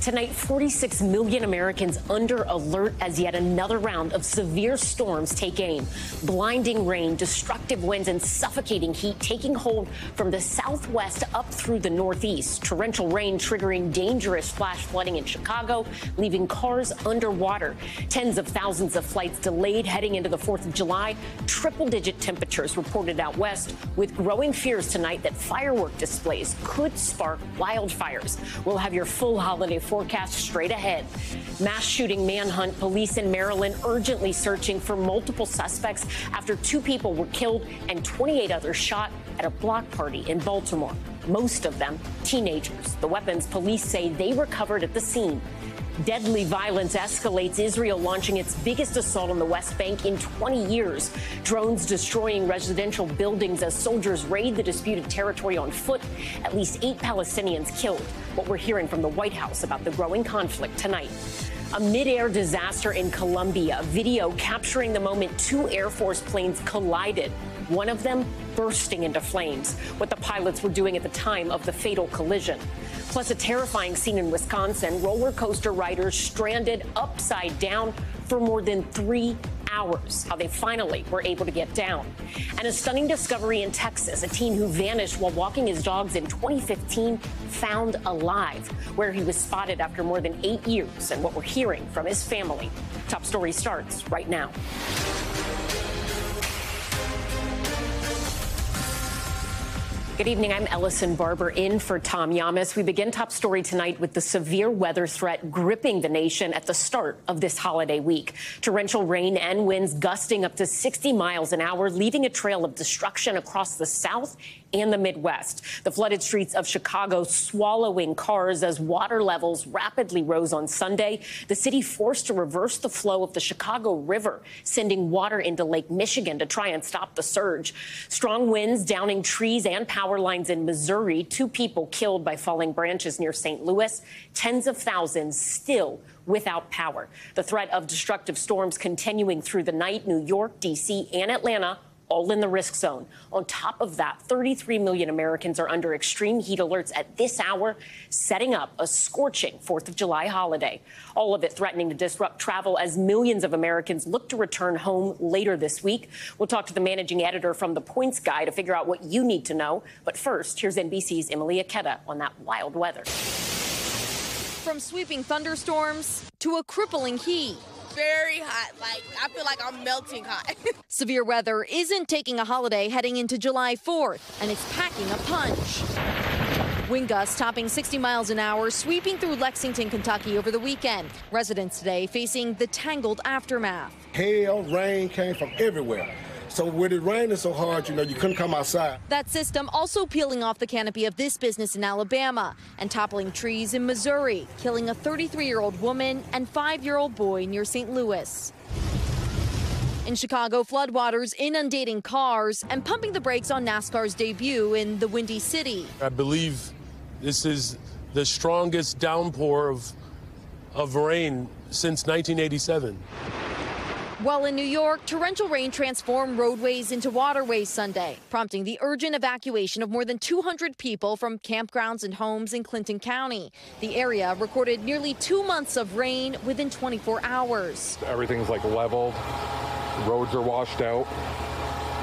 Tonight, 46 million Americans under alert as yet another round of severe storms take aim. Blinding rain, destructive winds, and suffocating heat taking hold from the southwest up through the northeast. Torrential rain triggering dangerous flash flooding in Chicago, leaving cars underwater. Tens of thousands of flights delayed heading into the 4th of July. Triple digit temperatures reported out west, with growing fears tonight that firework displays could spark wildfires. We'll have your full holiday forecast straight ahead. Mass shooting manhunt. Police in Maryland urgently searching for multiple suspects after two people were killed and 28 others shot at a block party in Baltimore. Most of them teenagers. The weapons police say they recovered at the scene. Deadly violence escalates, Israel launching its biggest assault on the West Bank in 20 years. Drones destroying residential buildings as soldiers raid the disputed territory on foot. At least eight Palestinians killed. What we're hearing from the White House about the growing conflict tonight. A mid-air disaster in Colombia. Video capturing the moment two Air Force planes collided. One of them bursting into flames. What the pilots were doing at the time of the fatal collision. Plus, a terrifying scene in Wisconsin roller coaster riders stranded upside down for more than three hours. How they finally were able to get down. And a stunning discovery in Texas a teen who vanished while walking his dogs in 2015 found alive, where he was spotted after more than eight years, and what we're hearing from his family. Top story starts right now. Good evening. I'm Ellison Barber in for Tom Llamas. We begin top story tonight with the severe weather threat gripping the nation at the start of this holiday week. Torrential rain and winds gusting up to 60 miles an hour, leaving a trail of destruction across the south and the Midwest. The flooded streets of Chicago swallowing cars as water levels rapidly rose on Sunday. The city forced to reverse the flow of the Chicago River, sending water into Lake Michigan to try and stop the surge. Strong winds downing trees and power lines in Missouri. Two people killed by falling branches near St. Louis. Tens of thousands still without power. The threat of destructive storms continuing through the night. New York, D.C., and Atlanta all in the risk zone. On top of that, 33 million Americans are under extreme heat alerts at this hour, setting up a scorching 4th of July holiday. All of it threatening to disrupt travel as millions of Americans look to return home later this week. We'll talk to the managing editor from the Points Guy to figure out what you need to know. But first, here's NBC's Emily Ikeda on that wild weather. From sweeping thunderstorms to a crippling heat very hot. Like, I feel like I'm melting hot. Severe weather isn't taking a holiday heading into July 4th, and it's packing a punch. Wind gusts topping 60 miles an hour, sweeping through Lexington, Kentucky over the weekend. Residents today facing the tangled aftermath. Hail, rain came from everywhere. So with it raining so hard, you know, you couldn't come outside. That system also peeling off the canopy of this business in Alabama and toppling trees in Missouri, killing a 33-year-old woman and 5-year-old boy near St. Louis. In Chicago, floodwaters inundating cars and pumping the brakes on NASCAR's debut in the Windy City. I believe this is the strongest downpour of, of rain since 1987. While in New York, torrential rain transformed roadways into waterways Sunday, prompting the urgent evacuation of more than 200 people from campgrounds and homes in Clinton County. The area recorded nearly two months of rain within 24 hours. Everything's like leveled, roads are washed out.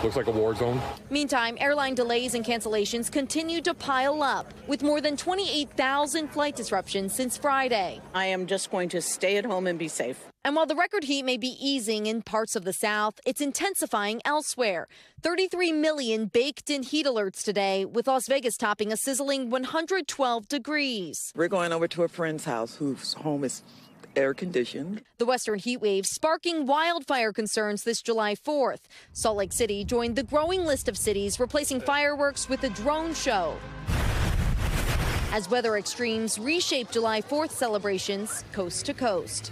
Looks like a war zone. Meantime, airline delays and cancellations continue to pile up, with more than 28,000 flight disruptions since Friday. I am just going to stay at home and be safe. And while the record heat may be easing in parts of the South, it's intensifying elsewhere. 33 million baked in heat alerts today, with Las Vegas topping a sizzling 112 degrees. We're going over to a friend's house whose home is air conditioned. The western heat wave sparking wildfire concerns this July 4th. Salt Lake City joined the growing list of cities replacing fireworks with a drone show. As weather extremes reshape July 4th celebrations coast to coast.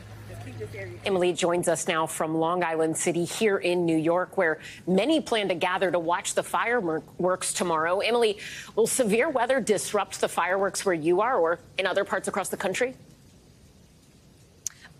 Emily joins us now from Long Island City here in New York, where many plan to gather to watch the fireworks tomorrow. Emily, will severe weather disrupt the fireworks where you are or in other parts across the country?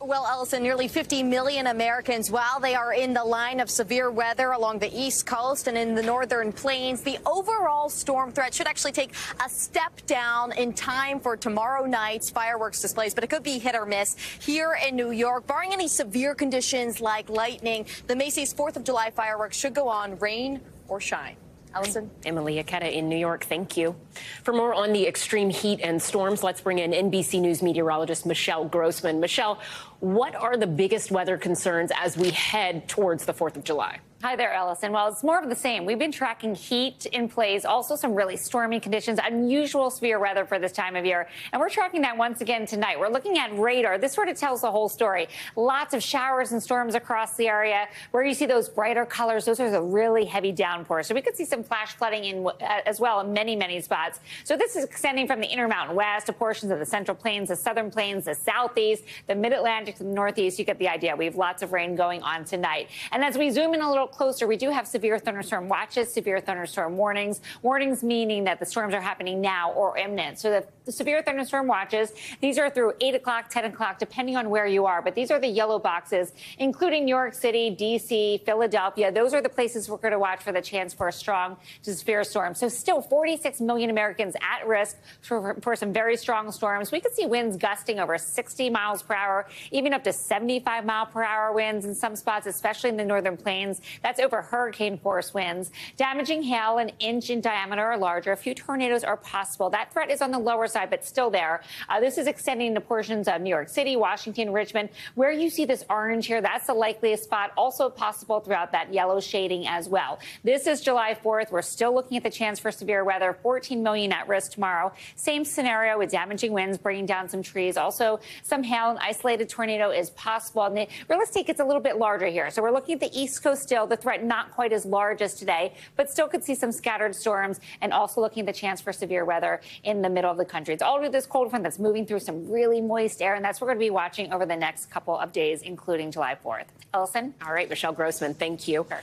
Well, Ellison, nearly 50 million Americans, while they are in the line of severe weather along the East Coast and in the northern plains, the overall storm threat should actually take a step down in time for tomorrow night's fireworks displays, but it could be hit or miss here in New York. Barring any severe conditions like lightning, the Macy's 4th of July fireworks should go on rain or shine. Ellison? Emily Ikeda in New York, thank you. For more on the extreme heat and storms, let's bring in NBC News meteorologist Michelle Grossman. Michelle, what are the biggest weather concerns as we head towards the 4th of July? Hi there, Ellison. Well, it's more of the same. We've been tracking heat in place, also some really stormy conditions, unusual severe weather for this time of year. And we're tracking that once again tonight. We're looking at radar. This sort of tells the whole story. Lots of showers and storms across the area. Where you see those brighter colors, those are the really heavy downpours. So we could see some flash flooding in uh, as well in many, many spots. So this is extending from the Intermountain West to portions of the Central Plains, the Southern Plains, the Southeast, the Mid Atlantic, the Northeast. You get the idea. We have lots of rain going on tonight. And as we zoom in a little closer, we do have severe thunderstorm watches, severe thunderstorm warnings. Warnings meaning that the storms are happening now or imminent. So the, severe thunderstorm watches, these are through 8 o'clock, 10 o'clock, depending on where you are. But these are the yellow boxes, including New York City, D.C., Philadelphia. Those are the places we're going to watch for the chance for a strong to severe storm. So still 46 million Americans at risk for, for some very strong storms. We could see winds gusting over 60 miles per hour, even up to 75 mile per hour winds in some spots, especially in the northern plains. That's over hurricane force winds. Damaging hail an inch in diameter or larger. A few tornadoes are possible. That threat is on the lower side, but still there. Uh, this is extending to portions of New York City, Washington, Richmond. Where you see this orange here, that's the likeliest spot. Also possible throughout that yellow shading as well. This is July 4th. We're still looking at the chance for severe weather. 14 million at risk tomorrow. Same scenario with damaging winds bringing down some trees. Also, some hail and isolated tornado is possible. And the real estate gets a little bit larger here. So we're looking at the East Coast still. The threat not quite as large as today, but still could see some scattered storms and also looking at the chance for severe weather in the middle of the country. It's all due to this cold front that's moving through some really moist air, and that's what we're going to be watching over the next couple of days, including July 4th. Ellison? All right, Michelle Grossman, thank you. Sure.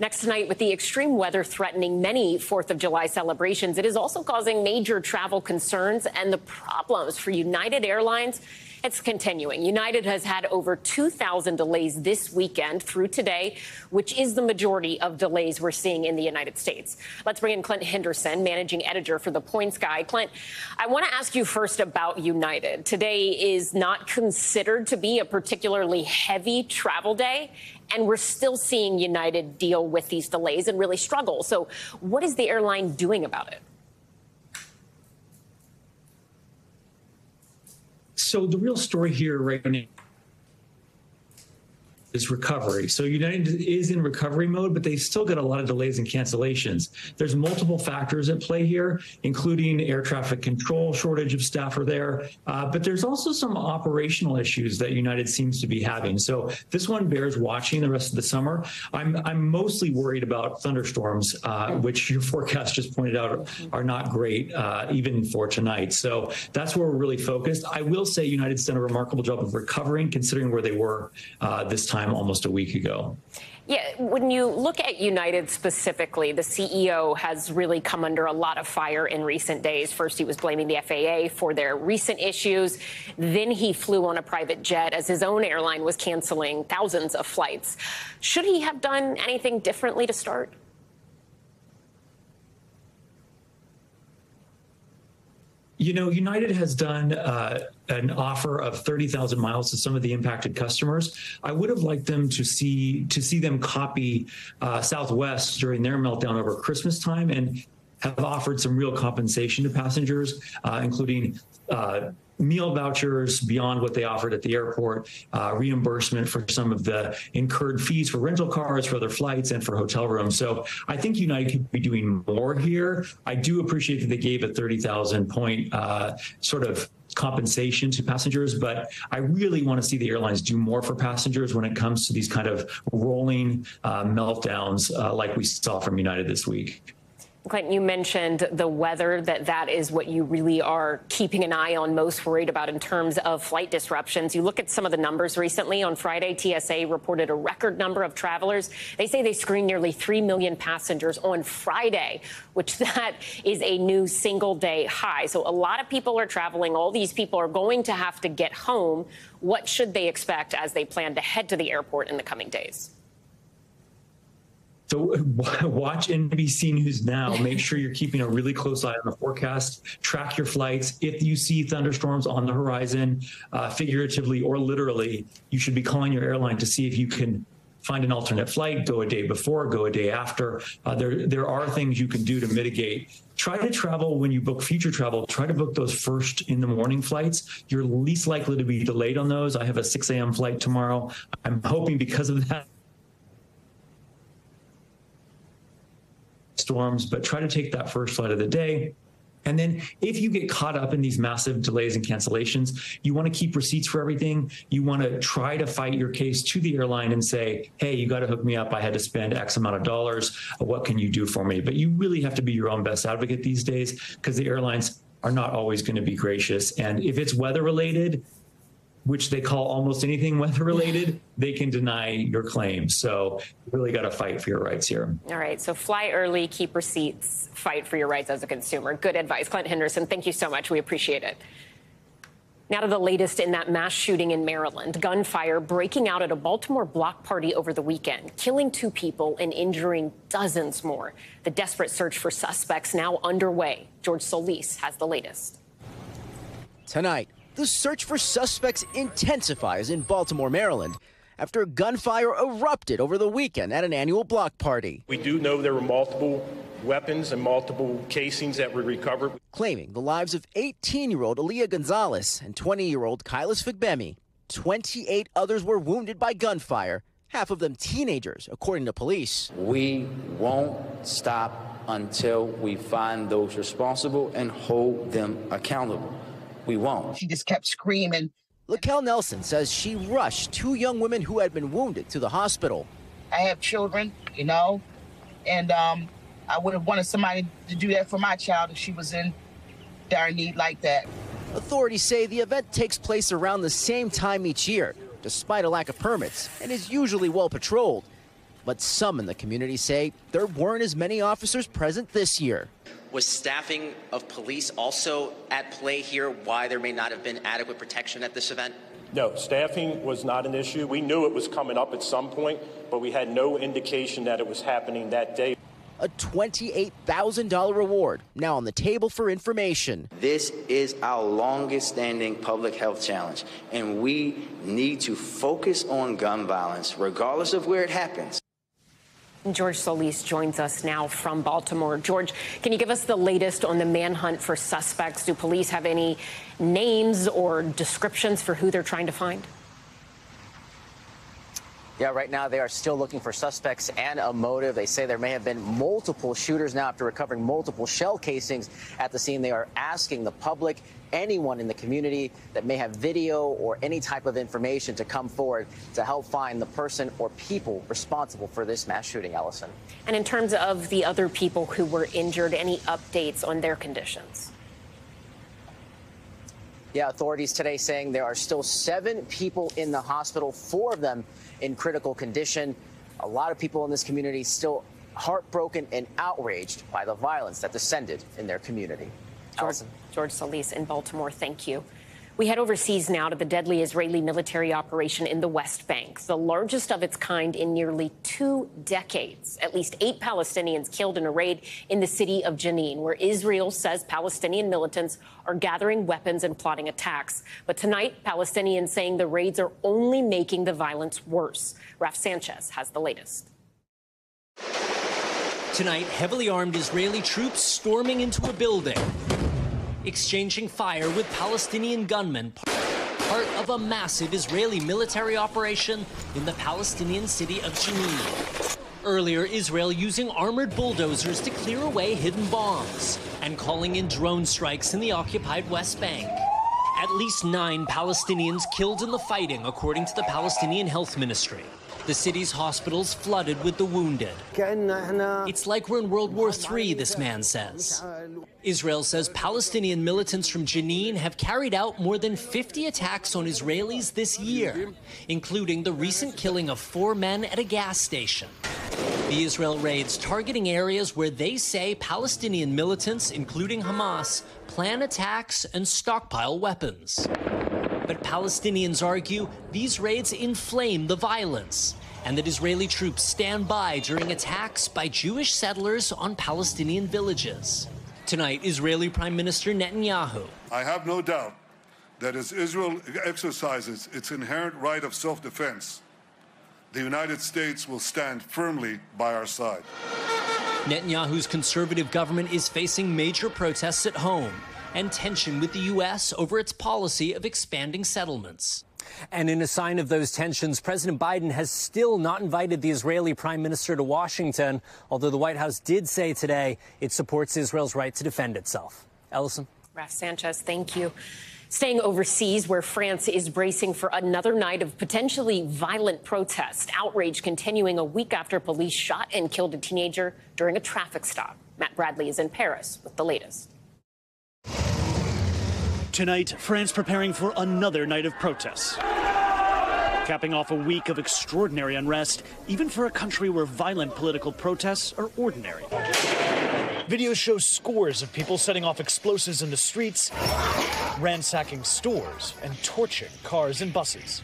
Next tonight, with the extreme weather threatening many 4th of July celebrations, it is also causing major travel concerns and the problems for United Airlines it's continuing. United has had over 2,000 delays this weekend through today, which is the majority of delays we're seeing in the United States. Let's bring in Clint Henderson, managing editor for the Points Guy. Clint, I want to ask you first about United. Today is not considered to be a particularly heavy travel day, and we're still seeing United deal with these delays and really struggle. So, what is the airline doing about it? So the real story here right is recovery. So United is in recovery mode, but they still get a lot of delays and cancellations. There's multiple factors at play here, including air traffic control, shortage of staff are there, uh, but there's also some operational issues that United seems to be having. So this one bears watching the rest of the summer. I'm I'm mostly worried about thunderstorms, uh, which your forecast just pointed out are not great, uh, even for tonight. So that's where we're really focused. I will say United's done a remarkable job of recovering, considering where they were uh, this time time almost a week ago. Yeah, when you look at United specifically, the CEO has really come under a lot of fire in recent days. First, he was blaming the FAA for their recent issues. Then he flew on a private jet as his own airline was canceling thousands of flights. Should he have done anything differently to start? You know, United has done uh, an offer of 30,000 miles to some of the impacted customers. I would have liked them to see to see them copy uh, Southwest during their meltdown over Christmas time and have offered some real compensation to passengers, uh, including uh, meal vouchers beyond what they offered at the airport, uh, reimbursement for some of the incurred fees for rental cars, for other flights, and for hotel rooms. So I think United could be doing more here. I do appreciate that they gave a 30,000 point uh, sort of compensation to passengers, but I really want to see the airlines do more for passengers when it comes to these kind of rolling uh, meltdowns uh, like we saw from United this week. Clinton, you mentioned the weather, that that is what you really are keeping an eye on, most worried about in terms of flight disruptions. You look at some of the numbers recently. On Friday, TSA reported a record number of travelers. They say they screened nearly 3 million passengers on Friday, which that is a new single day high. So a lot of people are traveling. All these people are going to have to get home. What should they expect as they plan to head to the airport in the coming days? So watch NBC News now. Make sure you're keeping a really close eye on the forecast. Track your flights. If you see thunderstorms on the horizon, uh, figuratively or literally, you should be calling your airline to see if you can find an alternate flight, go a day before, go a day after. Uh, there, there are things you can do to mitigate. Try to travel when you book future travel. Try to book those first in the morning flights. You're least likely to be delayed on those. I have a 6 a.m. flight tomorrow. I'm hoping because of that storms, but try to take that first flight of the day. And then if you get caught up in these massive delays and cancellations, you want to keep receipts for everything. You want to try to fight your case to the airline and say, hey, you got to hook me up. I had to spend X amount of dollars. What can you do for me? But you really have to be your own best advocate these days because the airlines are not always going to be gracious. And if it's weather related, which they call almost anything weather related, they can deny your claim. So you really got to fight for your rights here. All right. So fly early, keep receipts, fight for your rights as a consumer. Good advice. Clint Henderson, thank you so much. We appreciate it. Now to the latest in that mass shooting in Maryland. Gunfire breaking out at a Baltimore block party over the weekend, killing two people and injuring dozens more. The desperate search for suspects now underway. George Solis has the latest. Tonight, the search for suspects intensifies in Baltimore, Maryland, after gunfire erupted over the weekend at an annual block party. We do know there were multiple weapons and multiple casings that were recovered. Claiming the lives of 18 year old Aaliyah Gonzalez and 20 year old Kylis Fagbemi. 28 others were wounded by gunfire, half of them teenagers, according to police. We won't stop until we find those responsible and hold them accountable we won't. She just kept screaming. Laquel Nelson says she rushed two young women who had been wounded to the hospital. I have children, you know, and um, I would have wanted somebody to do that for my child if she was in dire need like that. Authorities say the event takes place around the same time each year, despite a lack of permits, and is usually well patrolled. But some in the community say there weren't as many officers present this year. Was staffing of police also at play here why there may not have been adequate protection at this event? No, staffing was not an issue. We knew it was coming up at some point, but we had no indication that it was happening that day. A $28,000 reward now on the table for information. This is our longest standing public health challenge, and we need to focus on gun violence, regardless of where it happens. George Solis joins us now from Baltimore. George, can you give us the latest on the manhunt for suspects? Do police have any names or descriptions for who they're trying to find? Yeah, right now they are still looking for suspects and a motive. They say there may have been multiple shooters now after recovering multiple shell casings at the scene. They are asking the public, anyone in the community that may have video or any type of information to come forward to help find the person or people responsible for this mass shooting, Ellison. And in terms of the other people who were injured, any updates on their conditions? Yeah, authorities today saying there are still seven people in the hospital, four of them in critical condition. A lot of people in this community still heartbroken and outraged by the violence that descended in their community. George, George Solis in Baltimore, thank you. We head overseas now to the deadly Israeli military operation in the West Bank, the largest of its kind in nearly two decades. At least eight Palestinians killed in a raid in the city of Jenin, where Israel says Palestinian militants are gathering weapons and plotting attacks. But tonight, Palestinians saying the raids are only making the violence worse. Raf Sanchez has the latest. Tonight, heavily armed Israeli troops storming into a building exchanging fire with Palestinian gunmen, part of a massive Israeli military operation in the Palestinian city of Jenin. Earlier, Israel using armored bulldozers to clear away hidden bombs and calling in drone strikes in the occupied West Bank. At least nine Palestinians killed in the fighting, according to the Palestinian Health Ministry. The city's hospitals flooded with the wounded. It's like we're in World War III, this man says. Israel says Palestinian militants from Jenin have carried out more than 50 attacks on Israelis this year, including the recent killing of four men at a gas station. The Israel raids targeting areas where they say Palestinian militants, including Hamas, plan attacks and stockpile weapons. But Palestinians argue these raids inflame the violence and that Israeli troops stand by during attacks by Jewish settlers on Palestinian villages. Tonight, Israeli Prime Minister Netanyahu. I have no doubt that as Israel exercises its inherent right of self defense, the United States will stand firmly by our side. Netanyahu's conservative government is facing major protests at home and tension with the U.S. over its policy of expanding settlements. And in a sign of those tensions, President Biden has still not invited the Israeli prime minister to Washington, although the White House did say today it supports Israel's right to defend itself. Ellison? Raf Sanchez, thank you. Staying overseas, where France is bracing for another night of potentially violent protest. Outrage continuing a week after police shot and killed a teenager during a traffic stop. Matt Bradley is in Paris with the latest. Tonight, France preparing for another night of protests. Capping off a week of extraordinary unrest, even for a country where violent political protests are ordinary. Videos show scores of people setting off explosives in the streets, ransacking stores, and torching cars and buses.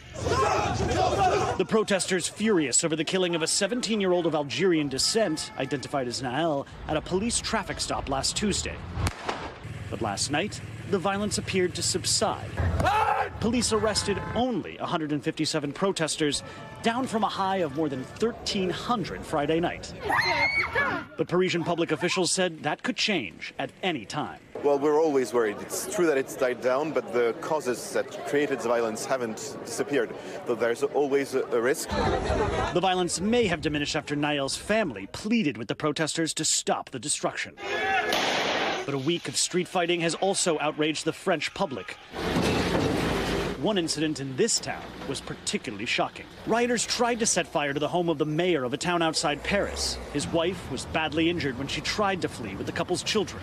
The protesters furious over the killing of a 17 year old of Algerian descent, identified as Nahel, at a police traffic stop last Tuesday. But last night, the violence appeared to subside. Police arrested only 157 protesters, down from a high of more than 1,300 Friday night. But Parisian public officials said that could change at any time. Well, we're always worried. It's true that it's died down, but the causes that created the violence haven't disappeared. So there's always a, a risk. The violence may have diminished after Nahel's family pleaded with the protesters to stop the destruction. But a week of street fighting has also outraged the French public. One incident in this town was particularly shocking. Rioters tried to set fire to the home of the mayor of a town outside Paris. His wife was badly injured when she tried to flee with the couple's children.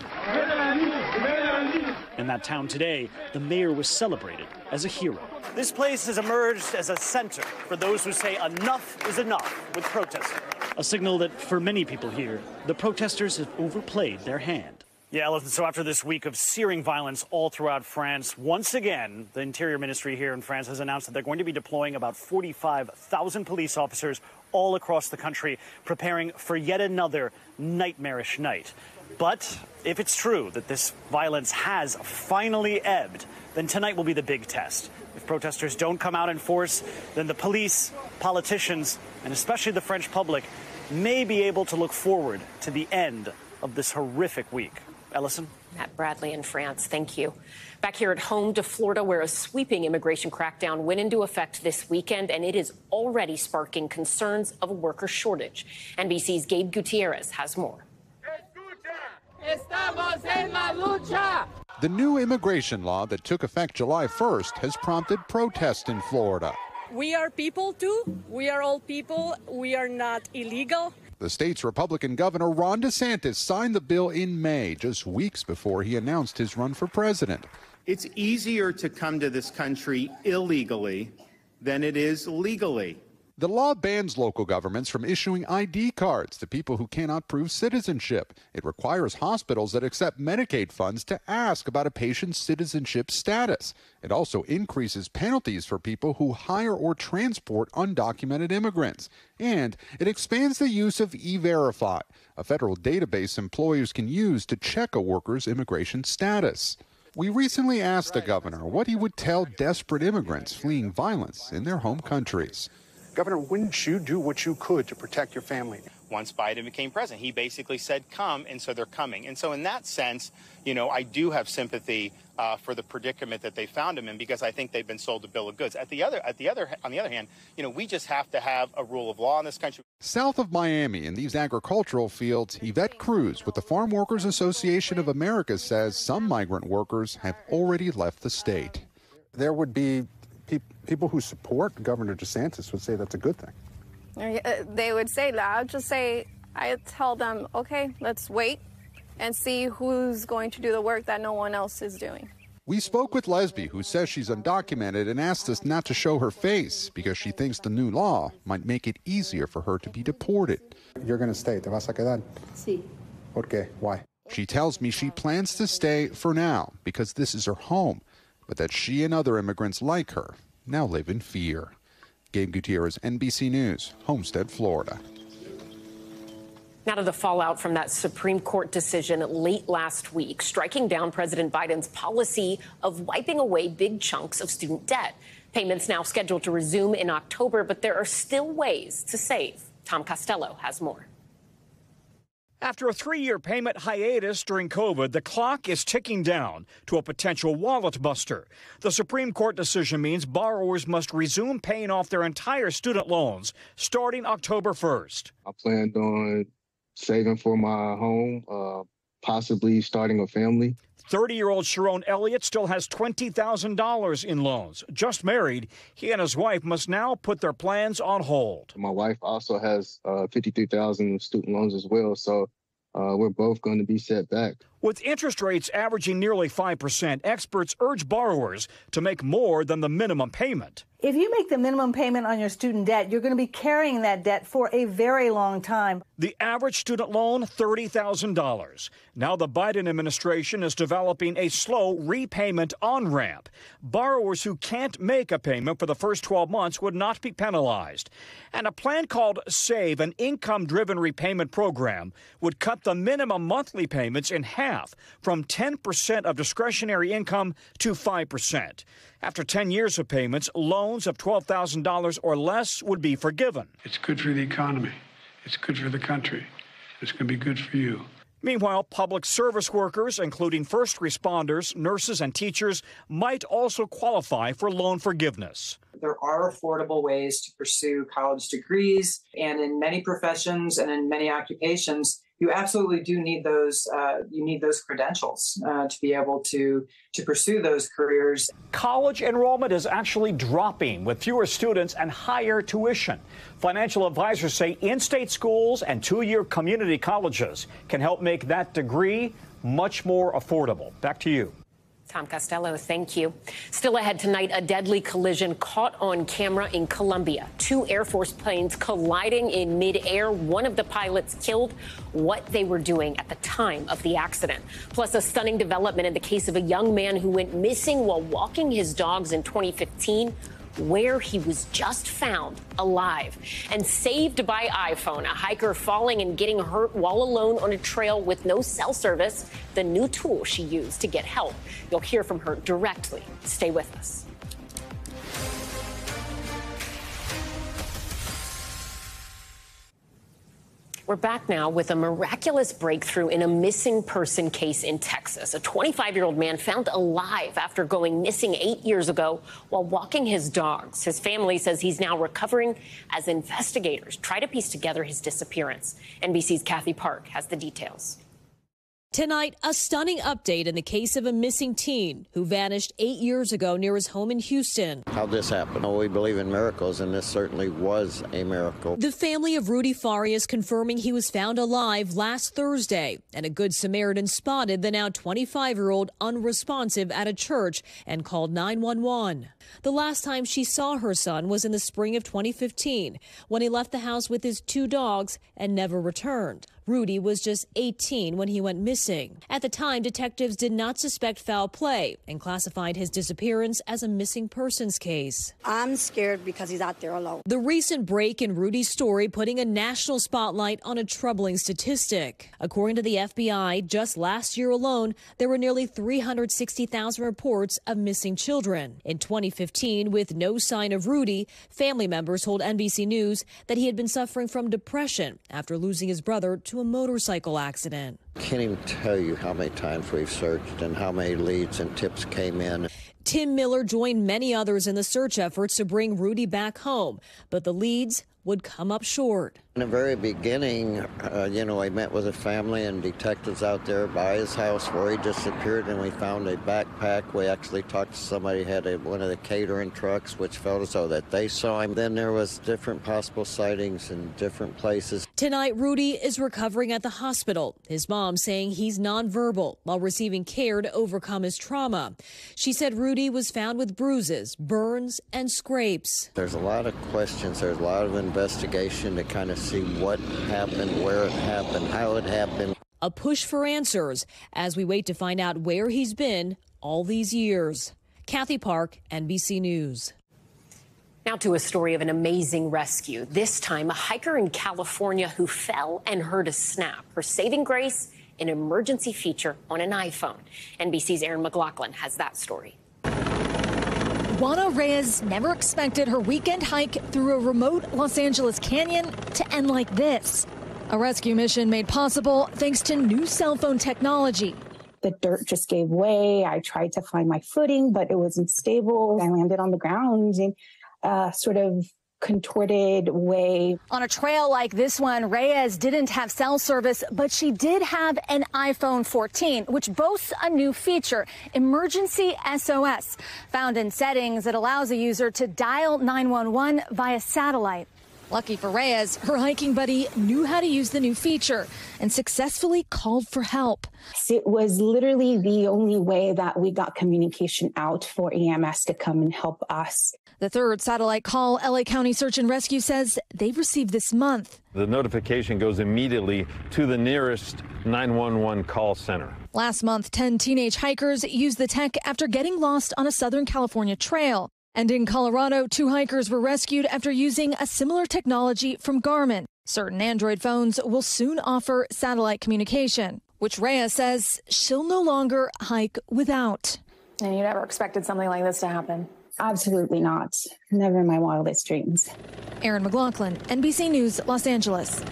In that town today, the mayor was celebrated as a hero. This place has emerged as a center for those who say enough is enough with protesting. A signal that for many people here, the protesters have overplayed their hand. Yeah, listen, so after this week of searing violence all throughout France, once again, the Interior Ministry here in France has announced that they're going to be deploying about 45,000 police officers all across the country, preparing for yet another nightmarish night. But if it's true that this violence has finally ebbed, then tonight will be the big test. If protesters don't come out in force, then the police, politicians, and especially the French public may be able to look forward to the end of this horrific week. Ellison? Matt Bradley in France, thank you. Back here at home to Florida, where a sweeping immigration crackdown went into effect this weekend, and it is already sparking concerns of a worker shortage. NBC's Gabe Gutierrez has more. The new immigration law that took effect July 1st has prompted protests in Florida. We are people too. We are all people. We are not illegal. The state's Republican Governor Ron DeSantis signed the bill in May, just weeks before he announced his run for president. It's easier to come to this country illegally than it is legally. The law bans local governments from issuing ID cards to people who cannot prove citizenship. It requires hospitals that accept Medicaid funds to ask about a patient's citizenship status. It also increases penalties for people who hire or transport undocumented immigrants. And it expands the use of E Verify, a federal database employers can use to check a worker's immigration status. We recently asked the governor what he would tell desperate immigrants fleeing violence in their home countries. Governor, wouldn't you do what you could to protect your family? Once Biden became president, he basically said, come, and so they're coming. And so, in that sense, you know, I do have sympathy uh, for the predicament that they found him in because I think they've been sold a bill of goods. At the other, at the other, on the other hand, you know, we just have to have a rule of law in this country. South of Miami, in these agricultural fields, Yvette Cruz with the Farm Workers Association of America says some migrant workers have already left the state. There would be pe- people who support Governor DeSantis would say that's a good thing. Uh, they would say that. I would just say, I tell them, okay, let's wait and see who's going to do the work that no one else is doing. We spoke with Lesby, who says she's undocumented and asked us not to show her face because she thinks the new law might make it easier for her to be deported. You're going to stay. ¿Te vas a quedar? Sí. ¿Por qué? Why? She tells me she plans to stay for now because this is her home, but that she and other immigrants like her now live in fear. Gabe Gutierrez, NBC News, Homestead, Florida. Now to the fallout from that Supreme Court decision late last week, striking down President Biden's policy of wiping away big chunks of student debt. Payments now scheduled to resume in October, but there are still ways to save. Tom Costello has more. After a three year payment hiatus during COVID, the clock is ticking down to a potential wallet buster. The Supreme Court decision means borrowers must resume paying off their entire student loans starting October 1st. I planned on saving for my home, uh, possibly starting a family. 30 year old Sharon Elliott still has $20,000 in loans. Just married, he and his wife must now put their plans on hold. My wife also has uh, 53,000 student loans as well, so uh, we're both going to be set back. With interest rates averaging nearly 5%, experts urge borrowers to make more than the minimum payment. If you make the minimum payment on your student debt, you're going to be carrying that debt for a very long time. The average student loan, $30,000. Now the Biden administration is developing a slow repayment on ramp. Borrowers who can't make a payment for the first 12 months would not be penalized. And a plan called SAVE, an income driven repayment program, would cut the minimum monthly payments in half from 10% of discretionary income to 5%. After 10 years of payments, loans of $12,000 or less would be forgiven. It's good for the economy. It's good for the country. It's going to be good for you. Meanwhile, public service workers, including first responders, nurses, and teachers, might also qualify for loan forgiveness. There are affordable ways to pursue college degrees, and in many professions and in many occupations, you absolutely do need those uh, you need those credentials uh, to be able to to pursue those careers. College enrollment is actually dropping with fewer students and higher tuition. Financial advisors say in-state schools and two-year community colleges can help make that degree much more affordable. Back to you. Tom Costello, thank you. Still ahead tonight, a deadly collision caught on camera in Colombia. Two Air Force planes colliding in midair. One of the pilots killed what they were doing at the time of the accident. Plus, a stunning development in the case of a young man who went missing while walking his dogs in 2015 where he was just found alive and saved by iPhone. A hiker falling and getting hurt while alone on a trail with no cell service, the new tool she used to get help. You'll hear from her directly. Stay with us. We're back now with a miraculous breakthrough in a missing person case in Texas. A 25 year old man found alive after going missing eight years ago while walking his dogs. His family says he's now recovering as investigators try to piece together his disappearance. NBC's Kathy Park has the details. Tonight, a stunning update in the case of a missing teen who vanished eight years ago near his home in Houston. How'd this happen? Oh, we believe in miracles, and this certainly was a miracle. The family of Rudy Farias confirming he was found alive last Thursday, and a Good Samaritan spotted the now 25 year old unresponsive at a church and called 911. The last time she saw her son was in the spring of 2015 when he left the house with his two dogs and never returned. Rudy was just 18 when he went missing. At the time, detectives did not suspect foul play and classified his disappearance as a missing persons case. I'm scared because he's out there alone. The recent break in Rudy's story putting a national spotlight on a troubling statistic. According to the FBI, just last year alone, there were nearly 360,000 reports of missing children. In 2015, with no sign of Rudy, family members told NBC News that he had been suffering from depression after losing his brother to a motorcycle accident. Can't even tell you how many times we've searched and how many leads and tips came in. Tim Miller joined many others in the search efforts to bring Rudy back home, but the leads would come up short. In the very beginning, uh, you know, I met with a family and detectives out there by his house where he disappeared, and we found a backpack. We actually talked to somebody who had a, one of the catering trucks, which felt as though that they saw him. Then there was different possible sightings in different places. Tonight, Rudy is recovering at the hospital. His mom saying he's nonverbal while receiving care to overcome his trauma. She said Rudy was found with bruises, burns, and scrapes. There's a lot of questions. There's a lot of investigation to kind of see what happened, where it happened, how it happened. A push for answers as we wait to find out where he's been all these years. Kathy Park, NBC News. Now to a story of an amazing rescue. This time, a hiker in California who fell and heard a snap. Her saving grace, an emergency feature on an iPhone. NBC's Erin McLaughlin has that story. Juana Reyes never expected her weekend hike through a remote Los Angeles canyon to end like this. A rescue mission made possible thanks to new cell phone technology. The dirt just gave way. I tried to find my footing, but it wasn't stable. I landed on the ground and a sort of contorted way. On a trail like this one, Reyes didn't have cell service, but she did have an iPhone 14, which boasts a new feature, Emergency SOS. Found in settings, that allows a user to dial 911 via satellite. Lucky for Reyes, her hiking buddy knew how to use the new feature and successfully called for help. It was literally the only way that we got communication out for EMS to come and help us. The third satellite call LA County Search and Rescue says they've received this month. The notification goes immediately to the nearest 911 call center. Last month, 10 teenage hikers used the tech after getting lost on a Southern California trail. And in Colorado, two hikers were rescued after using a similar technology from Garmin. Certain Android phones will soon offer satellite communication, which Rhea says she'll no longer hike without. And you never expected something like this to happen? Absolutely not. Never in my wildest dreams. Erin McLaughlin, NBC News, Los Angeles.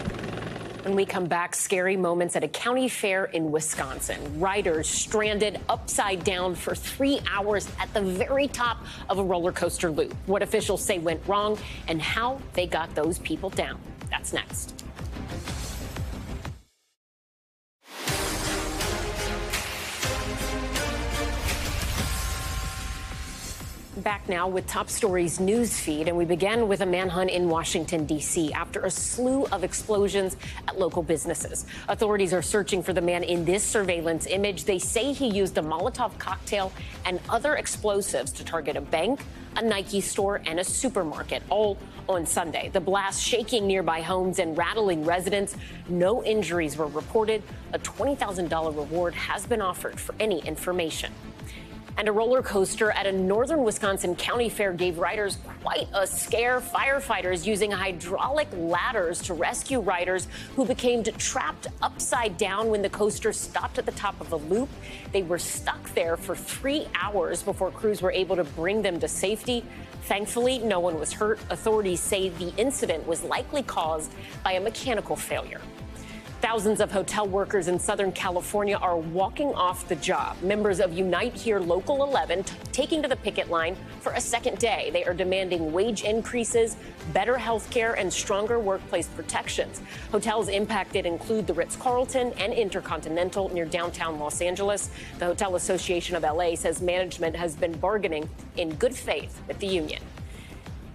When we come back, scary moments at a county fair in Wisconsin. Riders stranded upside down for three hours at the very top of a roller coaster loop. What officials say went wrong and how they got those people down. That's next. Back now with top stories news feed, and we begin with a manhunt in Washington, D.C. after a slew of explosions at local businesses. Authorities are searching for the man in this surveillance image. They say he used a Molotov cocktail and other explosives to target a bank, a Nike store, and a supermarket, all on Sunday. The blast shaking nearby homes and rattling residents. No injuries were reported. A $20,000 reward has been offered for any information. And a roller coaster at a northern Wisconsin county fair gave riders quite a scare. Firefighters using hydraulic ladders to rescue riders who became trapped upside down when the coaster stopped at the top of a loop. They were stuck there for three hours before crews were able to bring them to safety. Thankfully, no one was hurt. Authorities say the incident was likely caused by a mechanical failure. Thousands of hotel workers in Southern California are walking off the job. Members of Unite Here Local 11 t- taking to the picket line for a second day. They are demanding wage increases, better health care, and stronger workplace protections. Hotels impacted include the Ritz Carlton and Intercontinental near downtown Los Angeles. The Hotel Association of LA says management has been bargaining in good faith with the union.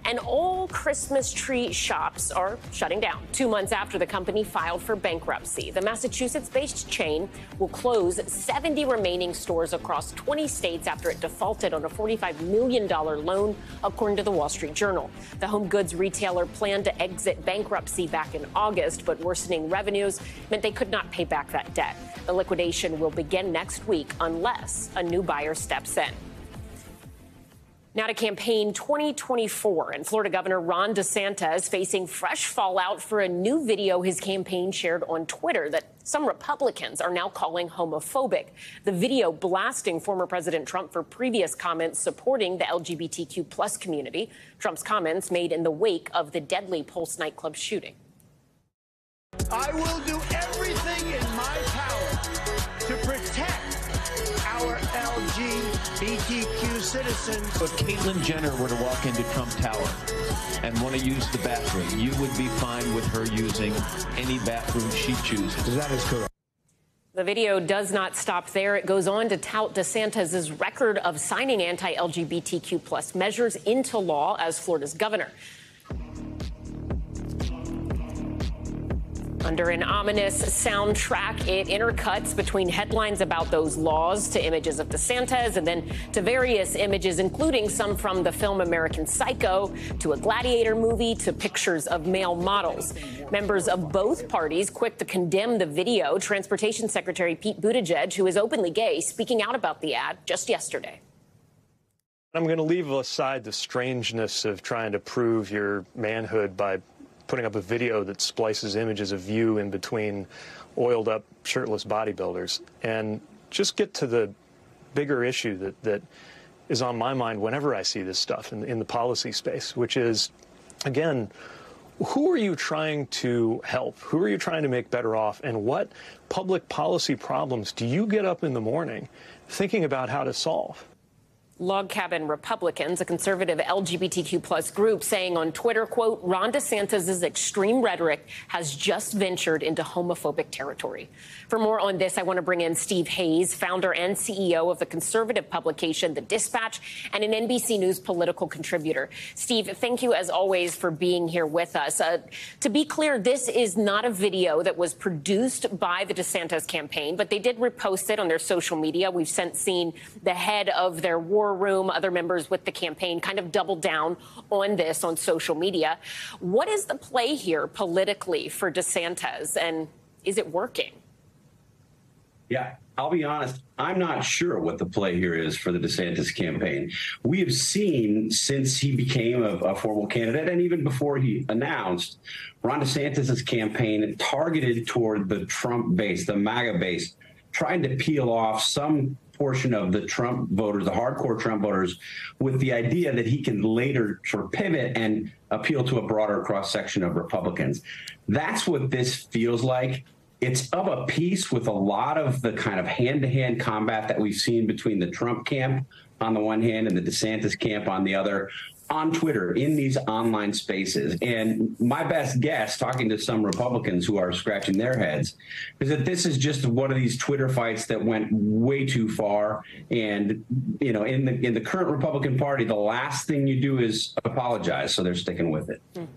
And all Christmas tree shops are shutting down two months after the company filed for bankruptcy. The Massachusetts based chain will close 70 remaining stores across 20 states after it defaulted on a $45 million loan, according to the Wall Street Journal. The home goods retailer planned to exit bankruptcy back in August, but worsening revenues meant they could not pay back that debt. The liquidation will begin next week unless a new buyer steps in. Now to campaign 2024, and Florida Governor Ron DeSantis facing fresh fallout for a new video his campaign shared on Twitter that some Republicans are now calling homophobic. The video blasting former President Trump for previous comments supporting the LGBTQ plus community. Trump's comments made in the wake of the deadly Pulse nightclub shooting. I will do everything in my power LGBTQ citizens. If Caitlyn Jenner were to walk into Trump Tower and want to use the bathroom, you would be fine with her using any bathroom she chooses. That is correct. The video does not stop there. It goes on to tout DeSantis' record of signing anti-LGBTQ plus measures into law as Florida's governor. Under an ominous soundtrack, it intercuts between headlines about those laws to images of DeSantis and then to various images, including some from the film American Psycho, to a gladiator movie, to pictures of male models. Members of both parties quick to condemn the video. Transportation Secretary Pete Buttigieg, who is openly gay, speaking out about the ad just yesterday. I'm going to leave aside the strangeness of trying to prove your manhood by putting up a video that splices images of you in between oiled up shirtless bodybuilders and just get to the bigger issue that, that is on my mind whenever I see this stuff in, in the policy space, which is, again, who are you trying to help? Who are you trying to make better off? And what public policy problems do you get up in the morning thinking about how to solve? Log Cabin Republicans, a conservative LGBTQ plus group, saying on Twitter, quote, Ron DeSantis' extreme rhetoric has just ventured into homophobic territory. For more on this, I want to bring in Steve Hayes, founder and CEO of the conservative publication The Dispatch and an NBC News political contributor. Steve, thank you as always for being here with us. Uh, to be clear, this is not a video that was produced by the DeSantis campaign, but they did repost it on their social media. We've since seen the head of their war war room, other members with the campaign kind of doubled down on this on social media. What is the play here politically for DeSantis, and is it working? Yeah, I'll be honest, I'm not sure what the play here is for the DeSantis campaign. We have seen since he became a, a formal candidate and even before he announced, Ron DeSantis's campaign targeted toward the Trump base, the MAGA base, trying to peel off some portion of the Trump voters, the hardcore Trump voters, with the idea that he can later sort of pivot and appeal to a broader cross section of Republicans. That's what this feels like. It's of a piece with a lot of the kind of hand to hand combat that we've seen between the Trump camp on the one hand and the DeSantis camp on the other on Twitter in these online spaces. And my best guess, talking to some Republicans who are scratching their heads, is that this is just one of these Twitter fights that went way too far. And you know, in the in the current Republican Party, the last thing you do is apologize. So they're sticking with it. Mm.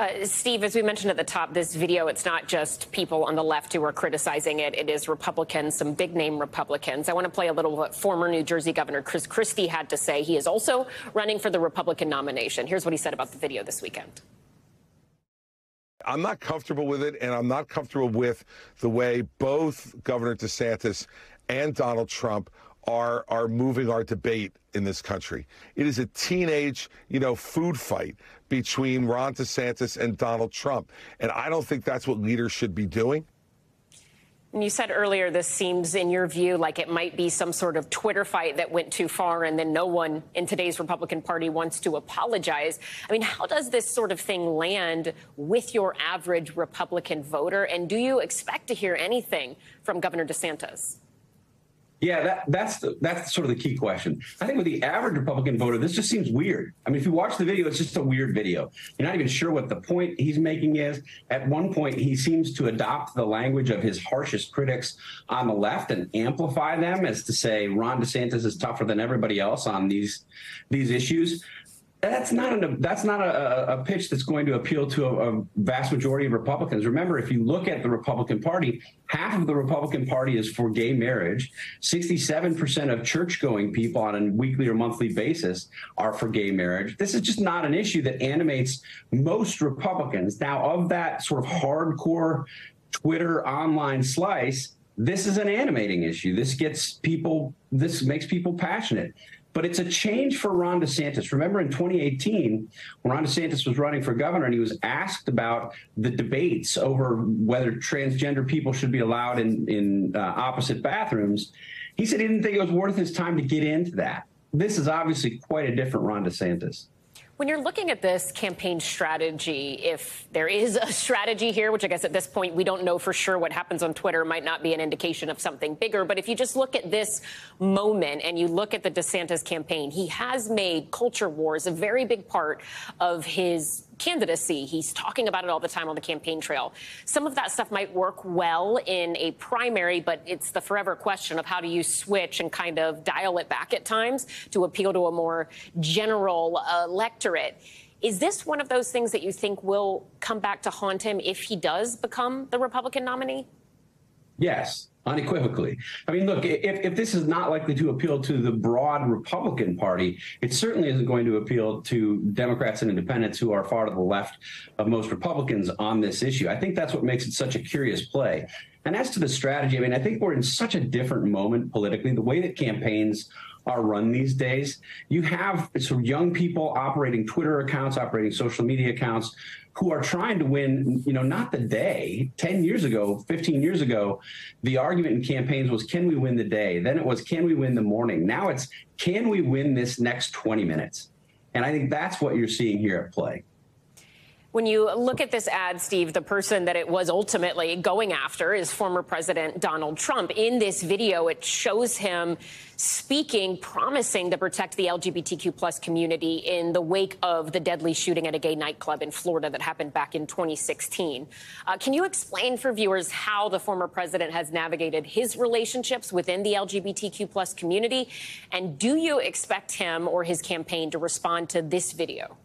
Uh, Steve, as we mentioned at the top, this video, it's not just people on the left who are criticizing it. It is Republicans, some big name Republicans. I want to play a little what former New Jersey Governor Chris Christie had to say. He is also running for the Republican nomination. Here's what he said about the video this weekend. I'm not comfortable with it, and I'm not comfortable with the way both Governor DeSantis and Donald Trump are are moving our debate in this country. It is a teenage, you know, food fight between Ron DeSantis and Donald Trump. And I don't think that's what leaders should be doing. And you said earlier this seems, in your view, like it might be some sort of Twitter fight that went too far, and then no one in today's Republican Party wants to apologize. I mean, how does this sort of thing land with your average Republican voter? And do you expect to hear anything from Governor DeSantis? Yeah, that, that's the, that's sort of the key question. I think with the average Republican voter, this just seems weird. I mean, if you watch the video, it's just a weird video. You're not even sure what the point he's making is. At one point, he seems to adopt the language of his harshest critics on the left and amplify them as to say Ron DeSantis is tougher than everybody else on these these issues that's not a that's not a, a, pitch that's going to appeal to a, a, vast majority of Republicans. Remember, if you look at the Republican Party, half of the Republican Party is for gay marriage. Sixty-seven percent of church-going people on a weekly or monthly basis are for gay marriage. This is just not an issue that animates most Republicans. Now, of that sort of hardcore Twitter online slice, this is an animating issue. This gets people. This makes people passionate but it's a change for Ron DeSantis. Remember in 2018, when Ron DeSantis was running for governor and he was asked about the debates over whether transgender people should be allowed in, in uh, opposite bathrooms, he said he didn't think it was worth his time to get into that. This is obviously quite a different Ron DeSantis. When you're looking at this campaign strategy, if there is a strategy here, which I guess at this point we don't know for sure what happens on Twitter, might not be an indication of something bigger. But if you just look at this moment and you look at the DeSantis campaign, he has made culture wars a very big part of his candidacy. He's talking about it all the time on the campaign trail. Some of that stuff might work well in a primary, but it's the forever question of how do you switch and kind of dial it back at times to appeal to a more general electorate. Is this one of those things that you think will come back to haunt him if he does become the Republican nominee? Yes, unequivocally. I mean, look, if, if this is not likely to appeal to the broad Republican Party, it certainly isn't going to appeal to Democrats and independents who are far to the left of most Republicans on this issue. I think that's what makes it such a curious play. And as to the strategy, I mean, I think we're in such a different moment politically. The way that campaigns are run these days. You have of young people operating Twitter accounts, operating social media accounts who are trying to win, you know, not the day. 10 years ago, 15 years ago, the argument in campaigns was can we win the day? Then it was can we win the morning? Now it's can we win this next 20 minutes? And I think that's what you're seeing here at play. When you look at this ad, Steve, the person that it was ultimately going after is former President Donald Trump. In this video, it shows him speaking, promising to protect the LGBTQ plus community in the wake of the deadly shooting at a gay nightclub in Florida that happened back in 2016. Uh, can you explain for viewers how the former president has navigated his relationships within the LGBTQ plus community? And do you expect him or his campaign to respond to this video?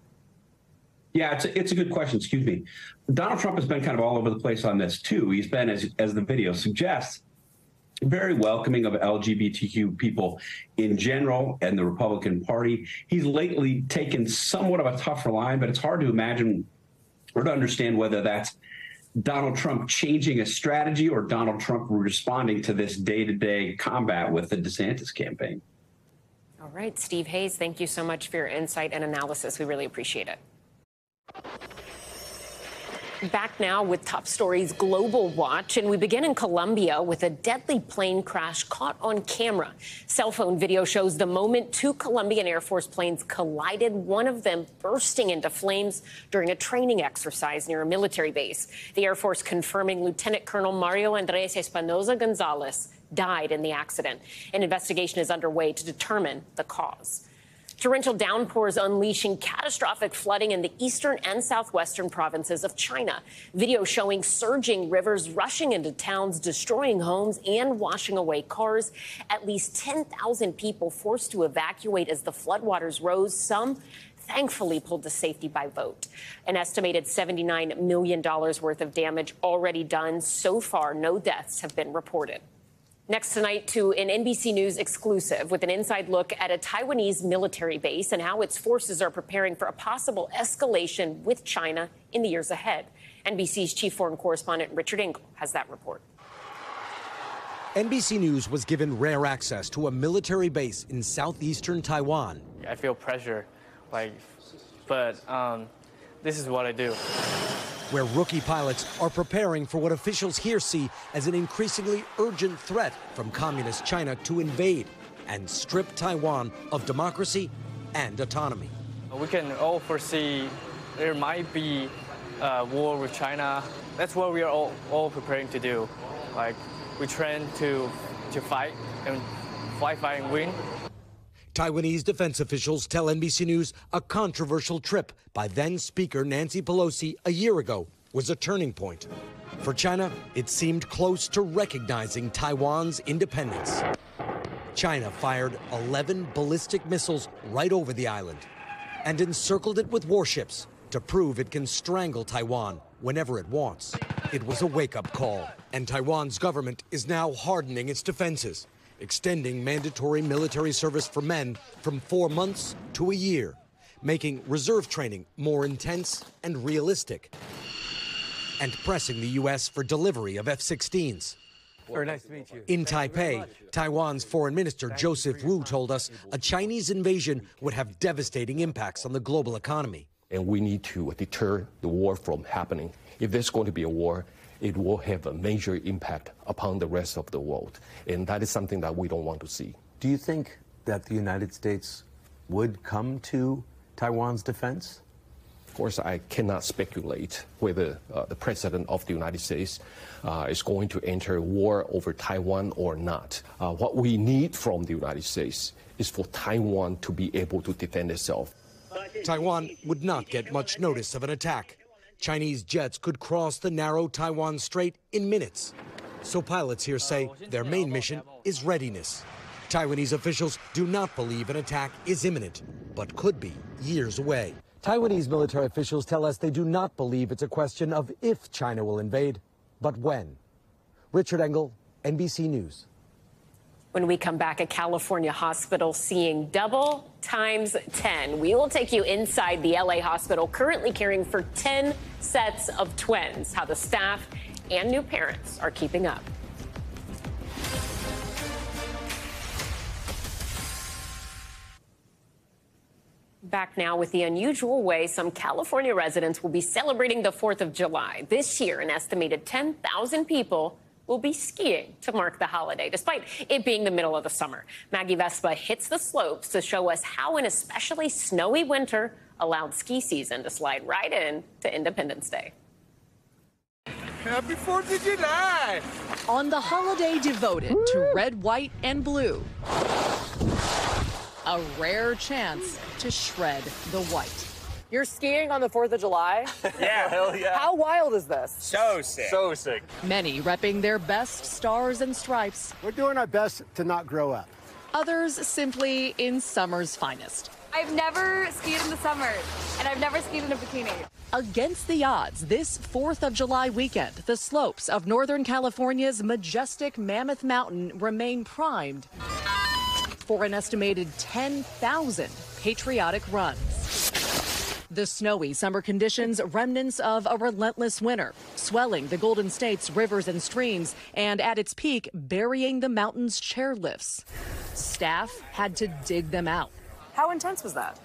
Yeah, it's a, it's a good question. Excuse me. Donald Trump has been kind of all over the place on this too. He's been, as as the video suggests, very welcoming of LGBTQ people in general and the Republican Party. He's lately taken somewhat of a tougher line, but it's hard to imagine or to understand whether that's Donald Trump changing a strategy or Donald Trump responding to this day to day combat with the DeSantis campaign. All right, Steve Hayes, thank you so much for your insight and analysis. We really appreciate it. Back now with top stories global watch, and we begin in Colombia with a deadly plane crash caught on camera. Cell phone video shows the moment two Colombian Air Force planes collided, one of them bursting into flames during a training exercise near a military base. The Air Force confirming Lieutenant Colonel Mario Andres Espinoza Gonzalez died in the accident. An investigation is underway to determine the cause. Torrential downpours unleashing catastrophic flooding in the eastern and southwestern provinces of China. Video showing surging rivers rushing into towns, destroying homes and washing away cars. At least 10,000 people forced to evacuate as the floodwaters rose. Some thankfully pulled to safety by boat. An estimated $79 million worth of damage already done. So far, no deaths have been reported. Next tonight to an NBC News exclusive with an inside look at a Taiwanese military base and how its forces are preparing for a possible escalation with China in the years ahead. NBC's chief foreign correspondent Richard Engel has that report. NBC News was given rare access to a military base in southeastern Taiwan. I feel pressure, like, but um, this is what I do where rookie pilots are preparing for what officials here see as an increasingly urgent threat from communist China to invade and strip Taiwan of democracy and autonomy. We can all foresee there might be a war with China. That's what we are all, all preparing to do. Like we train to to fight and fight, fight and win. Taiwanese defense officials tell NBC News a controversial trip by then Speaker Nancy Pelosi a year ago was a turning point. For China, it seemed close to recognizing Taiwan's independence. China fired 11 ballistic missiles right over the island and encircled it with warships to prove it can strangle Taiwan whenever it wants. It was a wake up call, and Taiwan's government is now hardening its defenses extending mandatory military service for men from four months to a year, making reserve training more intense and realistic, and pressing the U.S. for delivery of F 16s. Very nice to meet you. In Taipei, Taiwan's Foreign Minister Joseph Wu told us a Chinese invasion would have devastating impacts on the global economy. And we need to deter the war from happening. If there's going to be a war, it will have a major impact upon the rest of the world. And that is something that we don't want to see. Do you think that the United States would come to Taiwan's defense? Of course, I cannot speculate whether uh, the President of the United States uh, is going to enter war over Taiwan or not. Uh, what we need from the United States is for Taiwan to be able to defend itself. Taiwan would not get much notice of an attack. Chinese jets could cross the narrow Taiwan Strait in minutes. So pilots here say their main mission is readiness. Taiwanese officials do not believe an attack is imminent, but could be years away. Taiwanese military officials tell us they do not believe it's a question of if China will invade, but when. Richard Engel, NBC News. When we come back, a California hospital seeing double times 10. We will take you inside the LA hospital currently caring for 10 sets of twins, how the staff and new parents are keeping up. Back now with the unusual way some California residents will be celebrating the 4th of July. This year, an estimated 10,000 people will be skiing to mark the holiday, despite it being the middle of the summer. Maggie Vespa hits the slopes to show us how an especially snowy winter allowed ski season to slide right in to Independence Day. Happy 4th of July! On the holiday devoted Woo! to red, white, and blue, a rare chance to shred the white. You're skiing on the 4th of July? yeah, hell yeah. How wild is this? So sick. So sick. Many repping their best stars and stripes. We're doing our best to not grow up. Others simply in summer's finest. I've never skied in the summer, and I've never skied in a bikini. Against the odds, this 4th of July weekend, the slopes of Northern California's majestic Mammoth Mountain remain primed for an estimated 10,000 patriotic runs. The snowy summer conditions, remnants of a relentless winter, swelling the Golden State's rivers and streams, and at its peak, burying the mountain's chairlifts. Staff had to dig them out. How intense was that?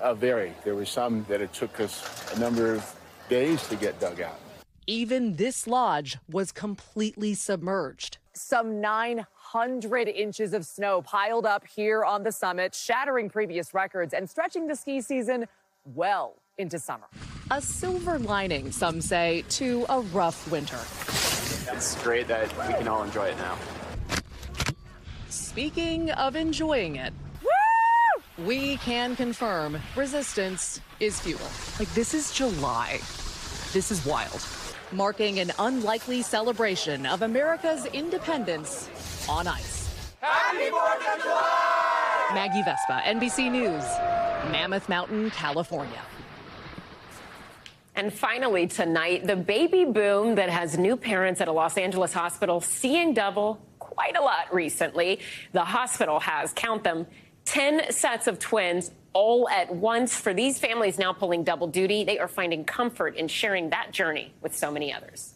Uh, very. There were some that it took us a number of days to get dug out. Even this lodge was completely submerged. Some 900 inches of snow piled up here on the summit, shattering previous records and stretching the ski season well into summer. A silver lining, some say, to a rough winter. It's great that we can all enjoy it now. Speaking of enjoying it, we can confirm resistance is futile. Like, this is July. This is wild. Marking an unlikely celebration of America's independence on ice. Happy 4th of July! Maggie Vespa, NBC News, Mammoth Mountain, California. And finally, tonight, the baby boom that has new parents at a Los Angeles hospital seeing double quite a lot recently. The hospital has, count them, 10 sets of twins all at once. For these families now pulling double duty, they are finding comfort in sharing that journey with so many others.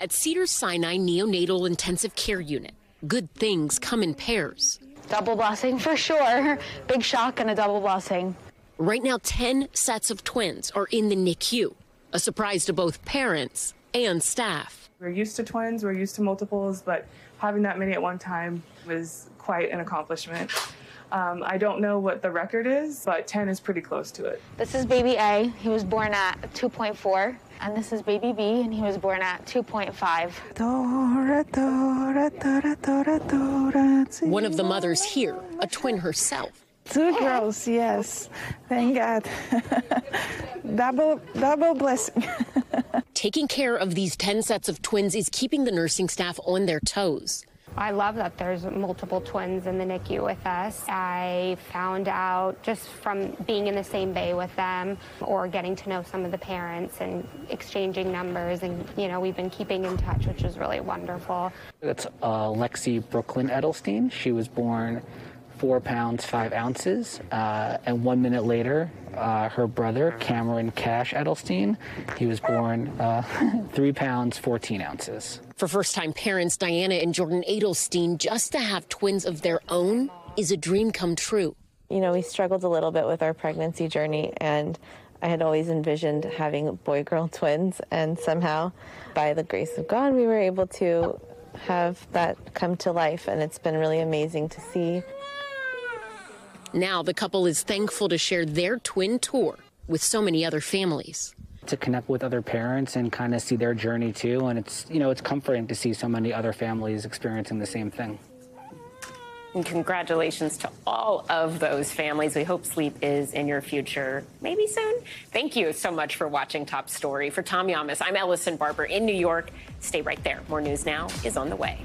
At Cedars Sinai Neonatal Intensive Care Unit, good things come in pairs. Double blessing for sure. Big shock and a double blessing. Right now, 10 sets of twins are in the NICU, a surprise to both parents and staff. We're used to twins, we're used to multiples, but having that many at one time was quite an accomplishment. Um, I don't know what the record is, but 10 is pretty close to it. This is baby A. He was born at 2.4. And this is baby B, and he was born at 2.5. One of the mothers here, a twin herself. Two girls, yes. Thank God. double, double blessing. Taking care of these 10 sets of twins is keeping the nursing staff on their toes. I love that there's multiple twins in the NICU with us. I found out just from being in the same bay with them or getting to know some of the parents and exchanging numbers and you know we've been keeping in touch which is really wonderful. It's uh, Lexi Brooklyn Edelstein. She was born four pounds five ounces, uh, and one minute later, uh, her brother Cameron Cash Edelstein, he was born uh, three pounds fourteen ounces. For first-time parents, Diana and Jordan Edelstein, just to have twins of their own is a dream come true. You know, we struggled a little bit with our pregnancy journey, and I had always envisioned having boy-girl twins, and somehow, by the grace of God, we were able to have that come to life, and it's been really amazing to see. Now the couple is thankful to share their twin tour with so many other families. To connect with other parents and kind of see their journey too. And it's, you know, it's comforting to see so many other families experiencing the same thing. And congratulations to all of those families. We hope sleep is in your future maybe soon. Thank you so much for watching Top Story. For Tom Llamas, I'm Ellison Barber in New York. Stay right there. More news now is on the way.